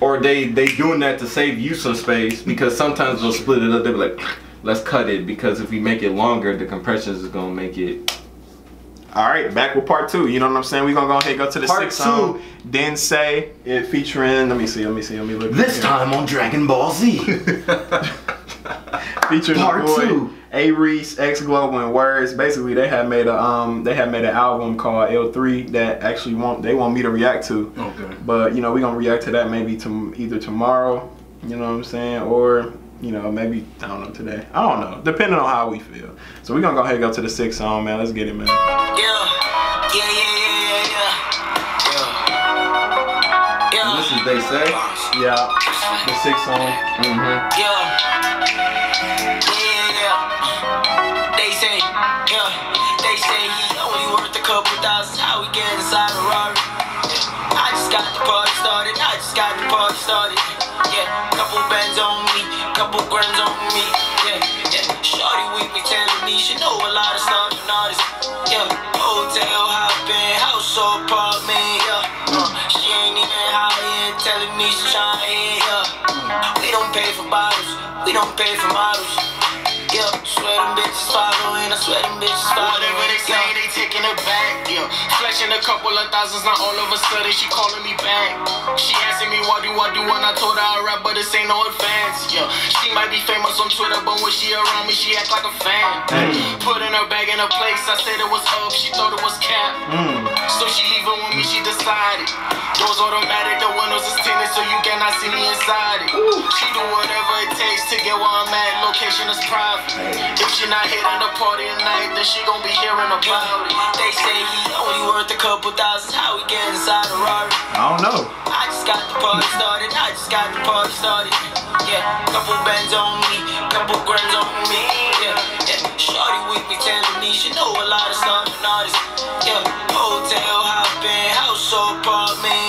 or they they doing that to save you some space because sometimes they'll split it up. They'll be like, let's cut it because if we make it longer, the compressions is gonna make it. All right, back with part two. You know what I'm saying? We're gonna go ahead and go to the Part sixth two. song. Then say it featuring. Let me see. Let me see. Let me look. This time on Dragon Ball Z. featuring Part boy, two. A-Reece, X Global, and Wordz. Basically, they had made a um they had made an album called L3 that actually want they want me to react to. Okay. But you know we gonna react to that maybe to either tomorrow. You know what I'm saying, or you know maybe I don't know today. I don't know, depending on how we feel. So we gonna go ahead and go to the sixth song, man. Let's get it, man. Yeah, yeah, yeah, yeah, yeah, yeah. Yeah. this is they say. Yeah, the sixth song. Mm-hmm. Yeah. Yeah, yeah, yeah. They say, yeah. They say he only worth a couple thousand. How we get inside a Rari? I just got the party started. I just got the party started. Yeah. Couple bands on me. Couple grams on me. Yeah. Yeah. Shorty with me telling me she know a lot of and artists. Yeah. Hotel hopping, house or apartment. Yeah. She ain't even high end telling me she hit. Yeah. We don't pay for bottles. We don't pay for models. Yeah, swear them bitches following, I swear them bitches following. Whatever they say, they taking it back. Yeah, flashing a couple of thousands, now all of a sudden she calling me back. She asking me what do I do, and I told her I rap, but this ain't no advance. Yeah, she might be famous on Twitter, but when she around me, she act like a fan. Hmm. Putting her bag in a place, I said it was up, she thought it was cap. Hmm. So she leaving with me, she decided. Doors automatic, the windows is tinted, so you cannot see me inside it. She do whatever it takes to get where I'm at, location is private. If she not hitting the party tonight, then she gon' be hearing about it. They say he only worth a couple thousand. How we get inside a Rari? I don't know. I just got the party started. I just got the party started. Yeah, couple bands on me, couple grams on me. Yeah, yeah. Shorty with me she know a lot of and artists. Yeah, hotel hopping, house apartment.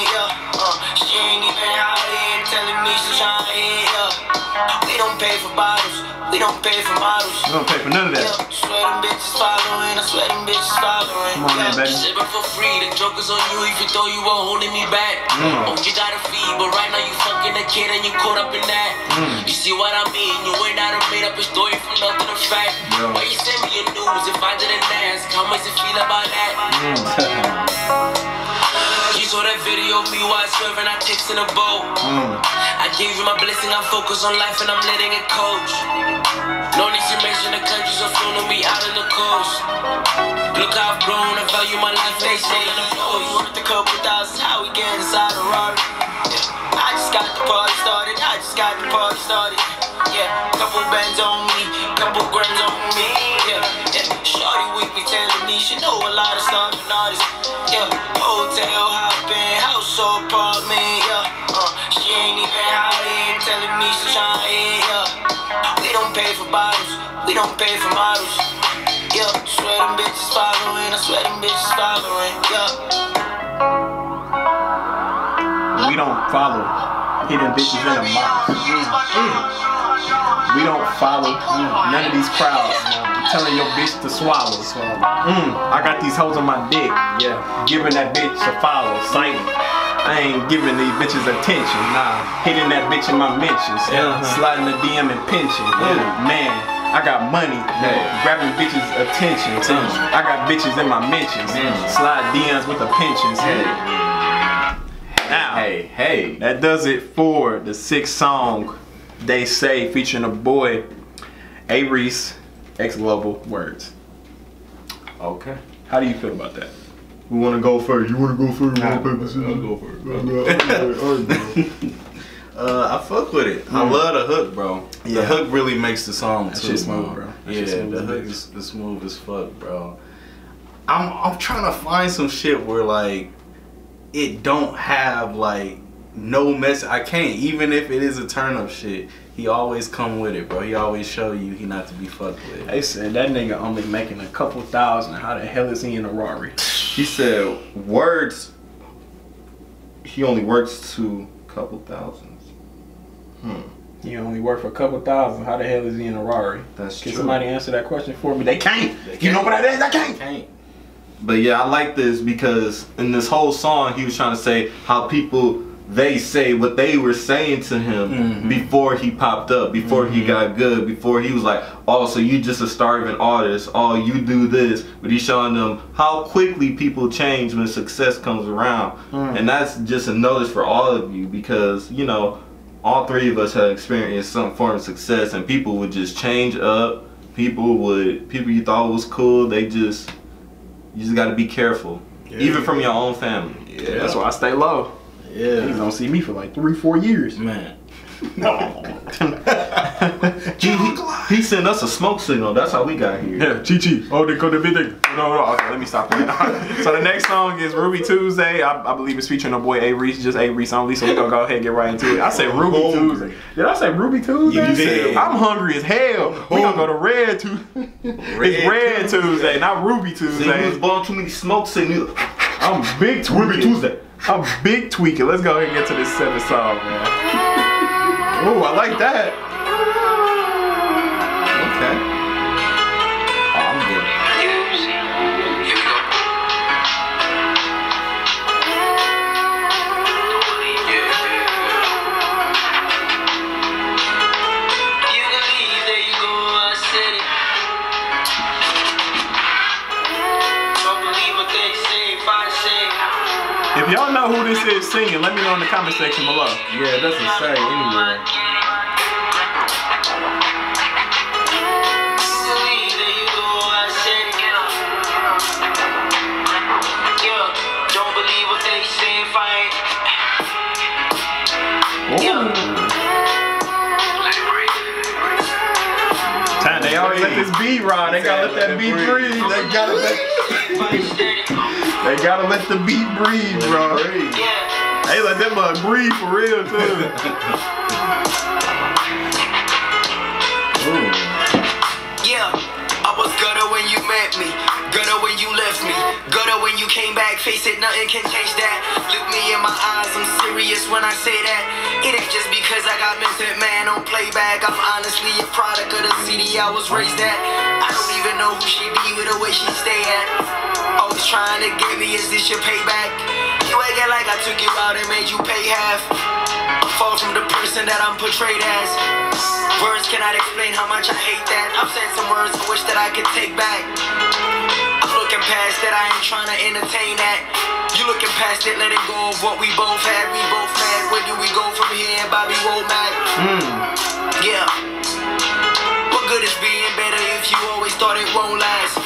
We don't pay for bottles, we don't pay for models. We don't pay for none of Yeah, that. swear them bitches following, I swear them bitches following. Come on, man, Yeah. baby. Sipping for free, the joke is on you if you thought you were holding me back. Mm. Oh, you gotta feed, but right now you fucking a kid and you caught up in that. Mm. You see what I mean? You ain't not a made up a story from nothing to fact. Yo. Why you send me your news if I didn't ask? How much it feel about that? You mm. saw that video of me while swerving, I text in a boat. Mm. I gave you my blessing, I'm focused on life and I'm letting it coach. No need to mention the countries of flown me out of the coast. Look how I've grown, I value my life, they say. Oh, you worth a couple thousand, how we get inside a Rari? Yeah. I just got the party started, I just got the party started. Yeah, couple bands on me, couple grams on me. Yeah, yeah. Shorty with me telling me she know a lot of stuff and artists. Yeah, hotel hopping, house apartment. Yeah, uh, she ain't even out here telling me she tryna hit. Yeah, we don't pay for bottles, we don't pay for models. Yeah, swear them bitches following, I swear them bitches following. Yeah. We don't follow hidden bitches in the mouth. We don't follow none of these crowds. Telling your bitch to swallow. Mm, I got these hoes on my dick. Yeah. Giving that bitch a follow. Silent. I ain't giving these bitches attention. Nah. Hitting that bitch in my mentions. Yeah. Sliding the DM and pinching. Yeah. Man, I got money. Hey. Grabbing bitches' attention. Mm. I got bitches in my mentions. Mm. Slide DMs with the pensions. Now. Hey, hey. That does it for the sixth song, They Say, featuring a boy, A-Reece, X Global Wordz. Okay. How do you feel about that? We want to go first. You want to go first? Nah, Rock, paper, scissors? I'll go for it. Uh, I fuck with it. I love the hook, bro. The Yeah. hook really makes the song That too, shit smooth, bro. That Yeah, smooth the hook is, is smooth as fuck, bro. I'm I'm trying to find some shit where like it don't have like no mess. I can't even if it is a turn up shit. He always come with it, bro. He always show you he not to be fucked with. They said that nigga only making a couple thousand. How the hell is he in a Rari? He said words. He only works to a couple thousands. Hmm. He only work for a couple thousand. How the hell is he in a Rari? That's Can true. somebody answer that question for me? They can't. They You know what that is? They can't. Can't. But yeah, I like this because in this whole song, he was trying to say how people they say what they were saying to him Mhm. before he popped up, before he got good, before he was like, oh, so you just a starving artist, oh, you do this. But he's showing them how quickly people change when success comes around. And that's just a notice for all of you because, you know, all three of us have experienced some form of success and people would just change up. People would, people you thought was cool, they just, you just gotta be careful. Even from your own family. Yeah, that's why I stay low. He's Yeah. gonna see me for like three, four years. Man. He, oh, he, he sent us a smoke signal. That's how we got here. Yeah, Chi Chi. Oh, they go to big thing. No, no, okay, let me stop playing. so the next song is Ruby Tuesday. I, I believe it's featuring a boy A-Reece, just A-Reece only. So we're gonna go ahead and get right into it. I said Ruby Tuesday. Did I say Ruby Tuesday? You did. I'm hungry as hell. We gonna go to Red Tuesday. it's Red Tuesday, not Ruby See, he was blowing too many smoke signals. I'm big tweaking. Ruby Tuesday. I'm big tweaking. Let's go ahead and get to this seventh song, man. Ooh, I like that. This is singing, let me know in the comment section below. Yeah, it doesn't say anywhere. Don't believe what they say, if I Time they already let this beat ride. They gotta let that beat breathe. They gotta let they gotta let the beat breathe, bro. Hey, let that mug breathe for real too. Yeah, I was gutter when you met me, gutter when you left me, gutter when you came back. Face it, nothing can change that. Look me in my eyes, I'm serious when I say that. It ain't just because I got Method Man on playback. I'm honestly a product of the city I was raised at. I don't even know who she be with the way she stay at. Always trying to get me, is this your payback? Acting like I took you out and made you pay half. I'm far from the person that I'm portrayed as. Words cannot explain how much I hate that. I've said some words I wish that I could take back. I'm looking past that, I ain't trying to entertain that. You looking past it, letting go of what we both had. We both mad. Where do we go from here? Bobby Womack. Hmm. Yeah. What good is being better if you always thought it won't last?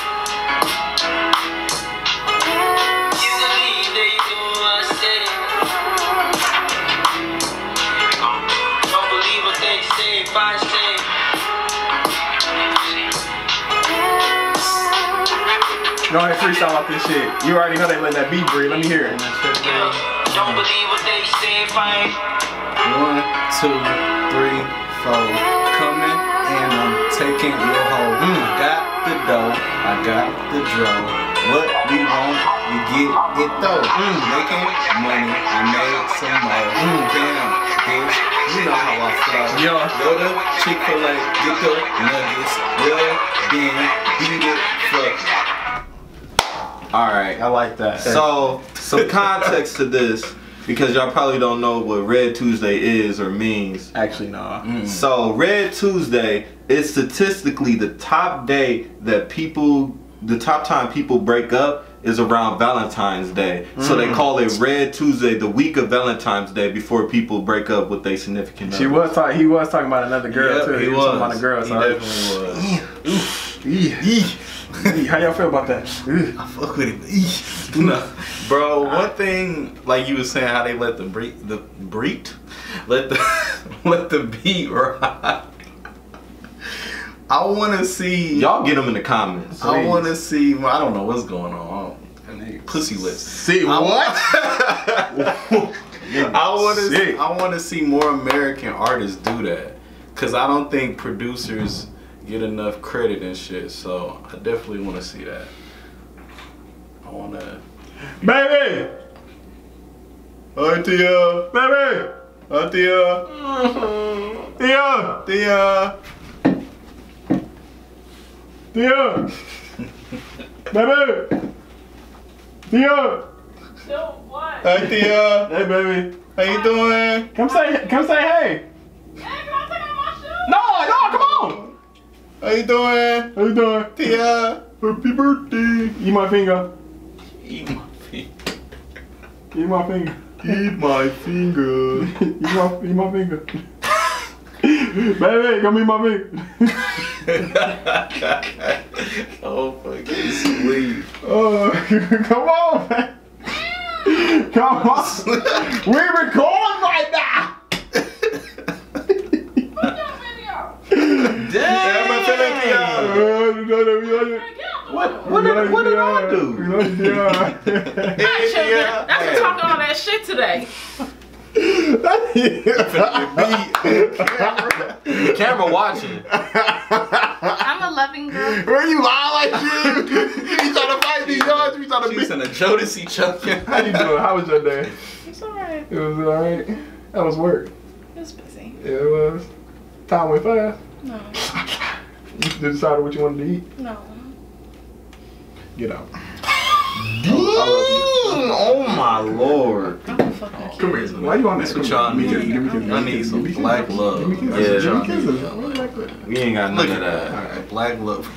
Go ahead, freestyle off this shit. You already know they let that beat breathe. Let me hear it. Don't believe what they say, if I. One, two, three, four. Coming and I'm taking your hoe. Mm. Got the dough, I got the draw. What we want, we get it though. Mm. Making money, I made some more. Mm. Damn, bitch, you know how I flow. Yeah. Go to Chick-fil-A, get the nuggets. Well, then beat it, fuck. All right. I like that. So, some context to this, because y'all probably don't know what Red Tuesday is or means. Actually, no. Mm. So, Red Tuesday is statistically the top day that people, the top time people break up is around Valentine's Day. So they mm. call it Red Tuesday, the week of Valentine's Day, before people break up with their significant She other. was talking. He was talking about another girl Yep, too. He, he was talking about was. a girl. He So I- definitely was. Eeh. Eeh. How y'all feel about that? I fuck with it. No. Bro, one thing like you was saying how they let the breed the breed let the let the beat ride. I wanna see Y'all get them in the comments. I wanna see I don't know what's going on. Pussy lips. See I what? I want to. Sick. I want to see more American artists do that, cause I don't think producers get enough credit and shit. So I definitely want to see that. I want to. Baby, Hi, Tia. baby, Hi, Tia. Tia, Tia. Tia, baby, Tia. Hi, Tia. Hey, baby. How you doing? Come say, come say hey. No, no, come on. How you doing? How you doing? Tia. Happy birthday. Eat my finger. Eat my finger. Eat my finger. Eat my finger. eat my, eat my finger. Baby, come eat my finger. oh, fucking sweet. Oh, come on, man. Come on. we recording right now. Yeah, my feeling, Tia. What, what, did, what did I do? Yeah. Hi, children. That's been talking all that shit today. The camera watching. I'm a loving girl. Where you lie like you? You be trying to fight me, y'all. You trying to She's be. in a Jodeci chucking. How you doing? How was your day? It's alright. It was alright. That was work. It was busy. Yeah, it was. Time went fast. No. You decided what you wanted to eat. No. Get out. Oh, oh, Oh my lord. I'm a fucking kid. Come here. Why you on this? what Come y'all here. need. Give me kisses. I need some black love. Give me kisses. Yeah. Give me Y'all kisses. need y'all like- We ain't got none Look of that. that. Black love.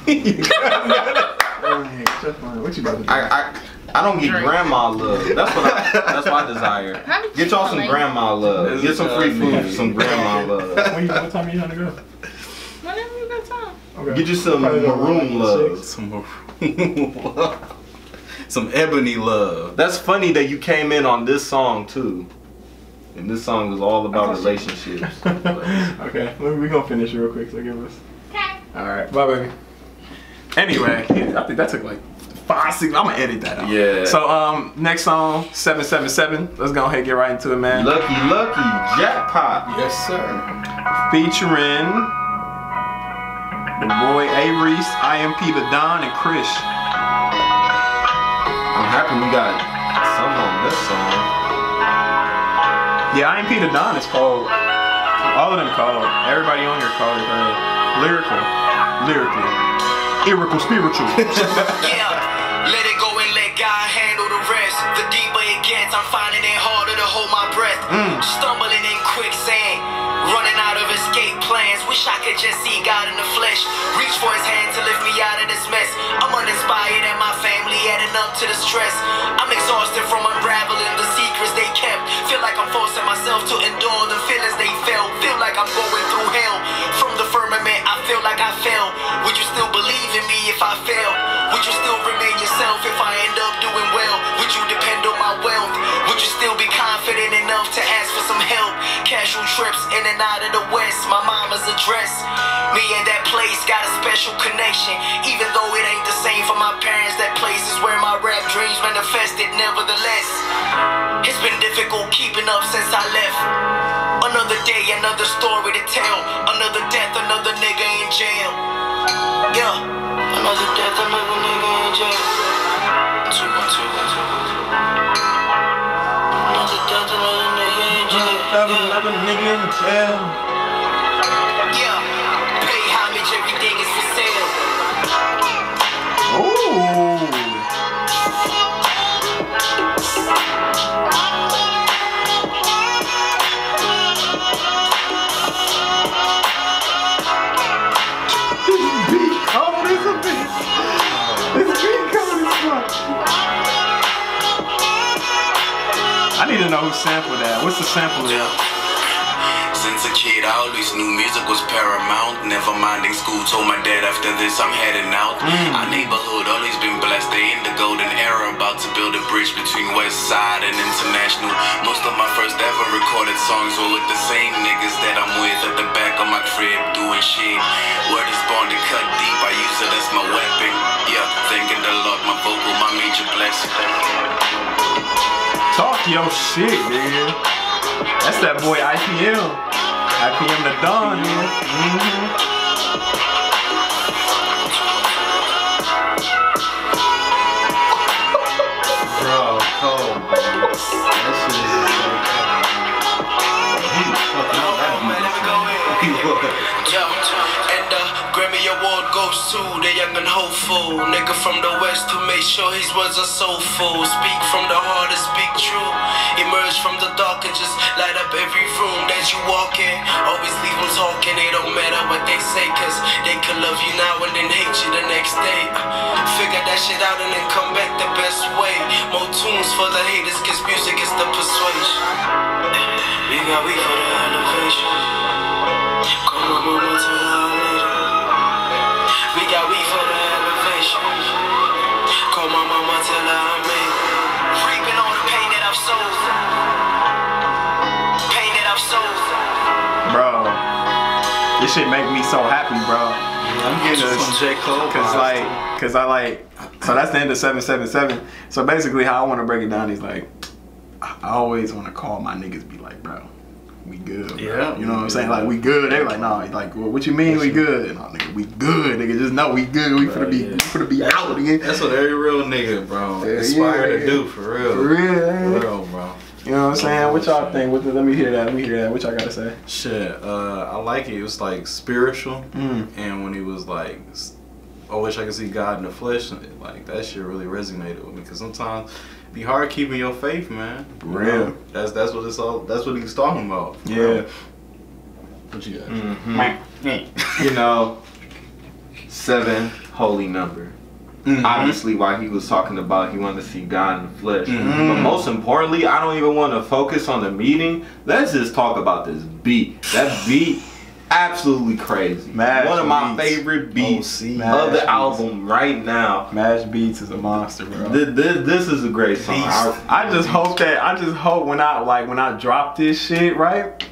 Alright, just fine. What you about to do? I, I I don't get Drink. grandma love. That's what I, that's my desire. Get you y'all some grandma love. Get some free food some grandma love. When you, what time are you trying to go? Whenever you got time. Okay. Get you some maroon love. some maroon love. Some ebony love. That's funny that you came in on this song too. And this song is all about relationships. okay, we're gonna finish real quick. So give us. Okay. All right, bye, baby. Anyway, I think that took like five, six. I'm gonna edit that out. Yeah. So um, next song, seven seven seven. Let's go ahead and get right into it, man. Lucky, lucky, jackpot. Yes, sir. Featuring the boy A-Reece, IMP the Don, and Chris. I'm happy we got some on this song. Yeah, I IMP the Don is cold. All of them cold. Everybody on here cold. Uh, lyrical, lyrically, lyrical, spiritual. Yeah, the deeper it gets, I'm finding it harder to hold my breath. Mm. Stumbling in quicksand, running out of escape plans. Wish I could just see God in the flesh. Reach for his hand to lift me out of this mess. I'm uninspired and my family adding up to the stress. I'm exhausted from unraveling the secrets they kept. Feel like I'm forcing myself to endure the feelings they felt. Feel like I'm going through hell. From the firmament, I feel like I fell. Would you still believe in me if I fail? Would you still remain yourself if I end up doing well? You depend on my wealth? Would you still be confident enough to ask for some help? Casual trips in and out of the west, my mama's address. Me and that place got a special connection. Even though it ain't the same for my parents, that place is where my rap dreams manifested, nevertheless. It's been difficult keeping up since I left. Another day, another story to tell. Another death, another nigga in jail. Yeah. Another death, another nigga in jail. In jail. Yeah. Yeah. Pay homage, everything is for sale. Ooh. I know who sampled that. What's the sample there? Since a kid, I always knew music was paramount. Never minding school, told my dad after this I'm heading out. Mm. Our neighborhood always been blessed. They in the golden era, about to build a bridge between West Side and International. Most of my first ever recorded songs were with the same niggas that I'm with at the back of my crib doing shit. Word is born to cut deep, I use it as my weapon. Yeah, thanking the Lord, my vocal, my major blessing. Talk your shit, nigga. That's that boy IPM. IPM the Don, man. Mm-hmm. Bro, cold. award goes to the young and hopeful nigga from the west who made sure his words are soulful. Speak from the heart and speak true. Emerge from the dark and just light up every room that you walk in. Always leave them talking, it don't matter what they say, cause they can love you now and then hate you the next day. Uh, figure that shit out and then come back the best way. More tunes for the haters, cause music is the persuasion. We got we for the elevation. Come on, mama, tell her later. Pain that I've sown. Pain that I've sown. bro. This shit make me so happy, bro. I'm getting some J. Cole. Cause like, cause I like, so that's the end of seven seven seven. So basically, how I want to break it down is like, I I always want to call my niggas, be like, bro, we good. Bro. Yeah. you know what I'm saying? Like we good. They like, nah, like, well, what you mean we good? No, nigga, we good. Nigga, just know we good. We finna be, yeah. we finna be out again. That's what every real nigga, bro, Yeah, aspire yeah, to do for real. For real, For real, bro. You know what I'm saying? What y'all think? What the, let me hear that. Let me hear that. What y'all gotta say? Shit, uh, I like it. It was like spiritual, Mm. and when he was like, "I wish I could see God in the flesh," like that shit really resonated with me. Cause sometimes it be hard keeping your faith, man. You Real. know? That's that's what it's all. That's what he's talking about. Yeah. real. What you got? Mhm. you know, seven holy number. Mhm. Obviously, while he was talking about he wanted to see God in the flesh. Mhm. But most importantly, I don't even want to focus on the meeting. Let's just talk about this beat. That beat, absolutely crazy. Mash One of my beats. favorite beats OC. of Mash the beats. album right now. Mashbeatz is a monster, bro. This, this, this is a great song. I, I just hope that I just hope when I like when I drop this shit, right?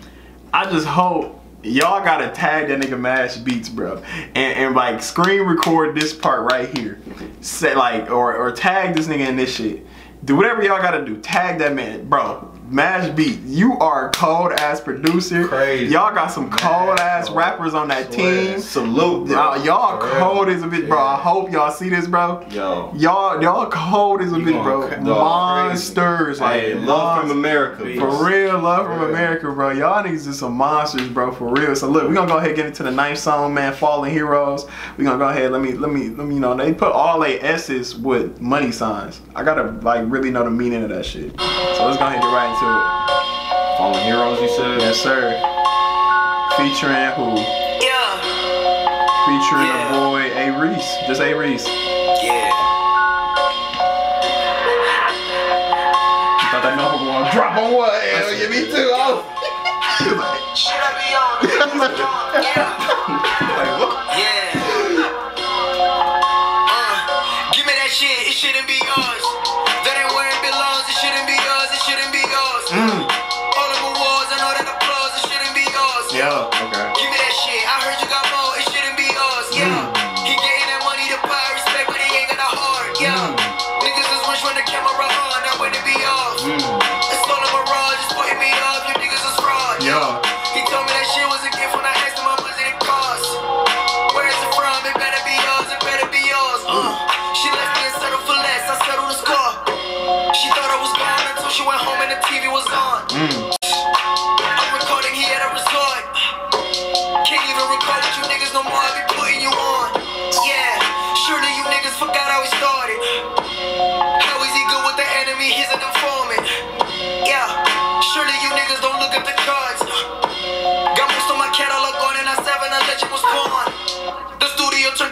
I just hope y'all gotta tag that nigga Mashbeatz, bro, and, and like screen record this part right here, say like or or tag this nigga in this shit. Do whatever y'all gotta do. Tag that man, bro. Mash Beat, you are a cold ass producer. Crazy. Y'all got some cold ass rappers on that team. salute, bro. Y'all, cold as a bitch, bro. I hope y'all see this, bro. Yo. Y'all, y'all cold as a bitch, bro. Monsters, like Hey, love from. America. bro. For real, love from. America, bro. Y'all niggas is some monsters, bro. For real. So look, we gonna go ahead and get into the ninth song, man. Fallen Heroes. We gonna go ahead. Let me, let me, let me. You know, they put all they S's with money signs. I gotta like really know the meaning of that shit. So let's go ahead and get right into it. Fallen Heroes, you said? Yes, sir. Featuring who? Yeah, Featuring Yeah. the boy A Reese. Just A-Reece. yeah. Thought that motherfucker gonna drop on what? Hell yeah, me too. Oh. Should I be on? Yeah. like, what? Yeah. Uh, give me that shit, it shouldn't be yours.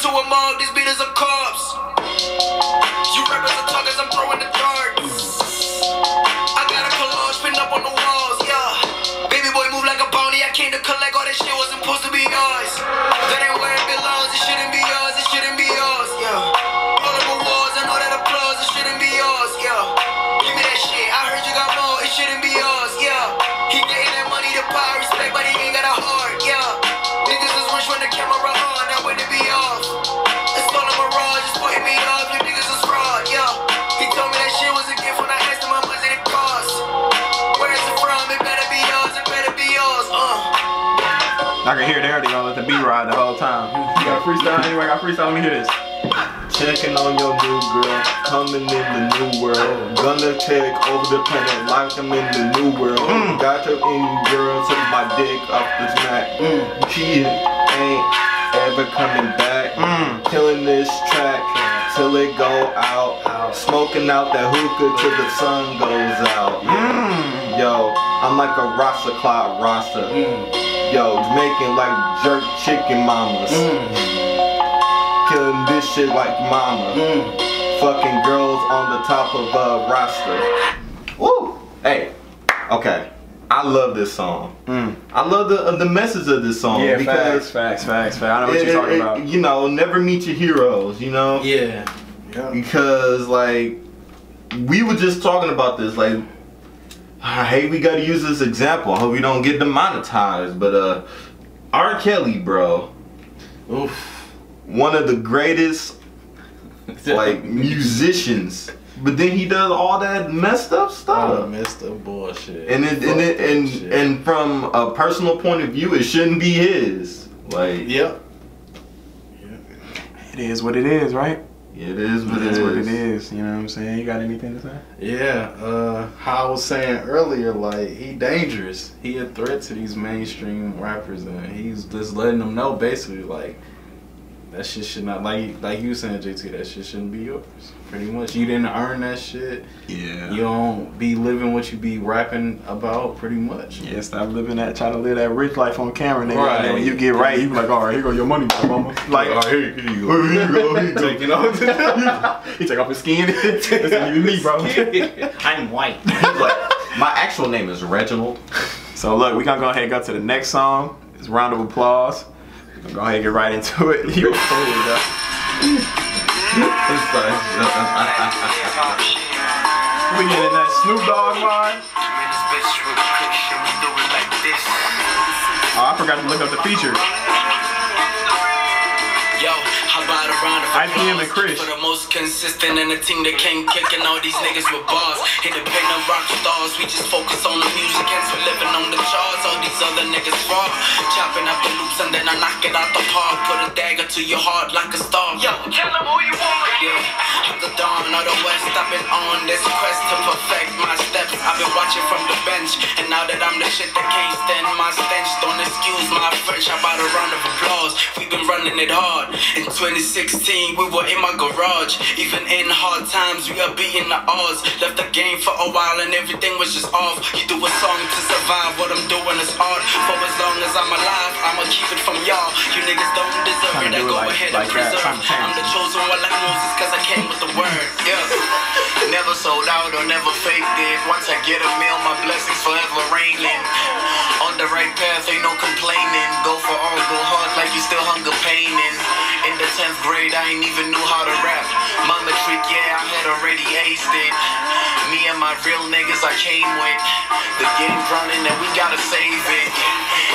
To a mug, these beaters are corpse. I can hear it already gonna let the beat ride the whole time. You got freestyle anyway? I got freestyle. Let me hear this. Checking on your new girl, coming in the new world. Gonna take over the planet like I'm in the new world. Got your in girl, took my dick off the smack. She ain't ever coming back. Mm. Killing this track till it go out. Smoking out that hookah till the sun goes out. Mm. Yo, I'm like a Rasta Cloud Rasta. Yo, Jamaican like jerk chicken mamas. Killing this shit like mama. Fucking girls on the top of a Rasta. Woo! Hey, okay. I love this song. Mm. I love the uh, the message of this song Yeah, because facts, facts, facts, facts. I know what it- you're talking it- about. You know, never meet your heroes. You know, Yeah. Yeah. because like we were just talking about this. Like, hey, we gotta use this example. I hope we don't get demonetized. But uh, R. Kelly, bro, Oof. one of the greatest like musicians. But then he does all that messed up Oh, stuff. Mr. Bullshit. and it, and it, and shit. and from a personal point of view, it shouldn't be his. Like Yep. It is what it is, right? It is what It it is what it is. is. You know what I'm saying? You got anything to say? Yeah, uh, how I was saying earlier, like he dangerous. He a threat to these mainstream rappers, and he's just letting them know basically like that shit should not like like you saying JT. That shit shouldn't be yours. Pretty much, you didn't earn that shit. Yeah. You don't be living what you be rapping about. Pretty much. Yeah, stop living that, try to live that rich life on camera, nigga. Right. And when you get right, you be like, all right, here go your money, bro, mama. Like, Oh, here, here you go. here you go, here you go. Taking off. he take off his skin. Listen, you me, bro. I'm white. He's like, my actual name is Reginald. So look, we gonna go ahead and go to the next song. It's round of applause. Go ahead and get right into it. You fool, like, We getting that Snoop Dogg line. Oh, I forgot to look up the features. Yo, how about a round of IPM and Chris. For the most consistent and the team that came kicking all these niggas with bars. Independent rock stars, we just focus on the music and we living on the charts. All these other niggas fall. Chopping up the loops and then I knock it out the park. Put a dagger to your heart like a star. Yo, tell them who you want. Yeah, I'm the dawn of the west. I've been on this quest to perfect my steps. I've been watching from the bench. And now that I'm the shit that can't stand my stench, don't excuse my French. How about a round of applause? We've been running it hard. In 2016, we were in my garage. Even in hard times, we are beating the odds. Left the game for a while and everything was just off. You do a song to survive, what I'm doing is hard. For as long as I'm alive, I'ma keep it from y'all. You niggas don't deserve it, I go like- ahead like and preserve. I'm the chosen one like Moses, cause I came with the word. Yeah. Never sold out or never faked it. Once I get a meal, my blessings forever raining. On the right path, ain't no complaining. Go for all, go hard like you still hunger paining. In the 10th grade, I ain't even knew how to rap. Mama trick, yeah, I had already aced it. Me and my real niggas I came with. The game's running and we gotta save it.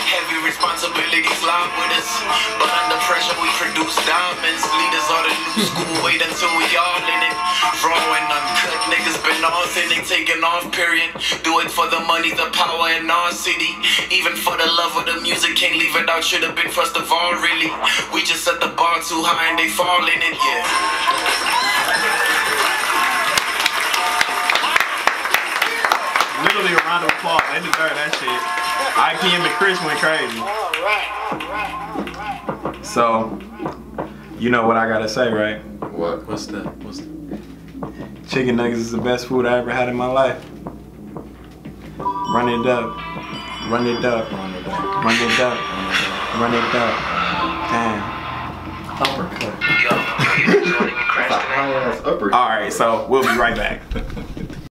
Heavy responsibilities lie with us. But under pressure, we produce diamonds. Leaders are the new school, wait until we all in it. Raw and uncut, niggas been authentic, taking off, period. Do it for the money, the power in our city. Even for the love of the music, can't leave it out. Should've been first of all, really. We just set the bar too high and they fall in it, yeah. Literally a round of applause. They deserve that shit. IPM and the Chris went crazy. all right all right So, you know what I gotta say, right? what? What's that? What's that? Chicken nuggets is the best food I ever had in my life. Run it up. Run it up. Run it up. Run it up. Run it up. Damn. High ass upper. All right, so we'll be right back.